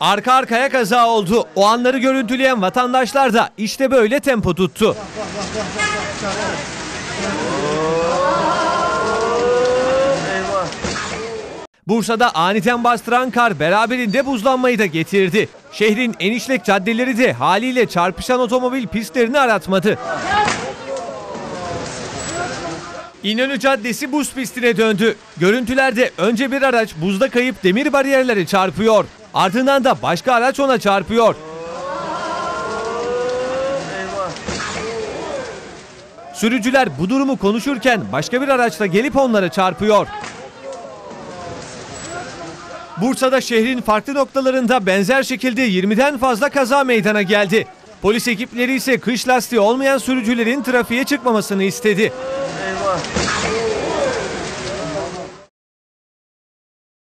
Arka arkaya kaza oldu. O anları görüntüleyen vatandaşlar da işte böyle tempo tuttu. Bursa'da aniden bastıran kar beraberinde buzlanmayı da getirdi. Şehrin en işlek caddeleri de haliyle çarpışan otomobil pistlerini aratmadı. İnönü Caddesi buz pistine döndü. Görüntülerde önce bir araç buzda kayıp demir bariyerlere çarpıyor. Ardından da başka araç ona çarpıyor. Sürücüler bu durumu konuşurken başka bir araçla gelip onlara çarpıyor. Bursa'da şehrin farklı noktalarında benzer şekilde 20'den fazla kaza meydana geldi. Polis ekipleri ise kış lastiği olmayan sürücülerin trafiğe çıkmamasını istedi. Eyvah.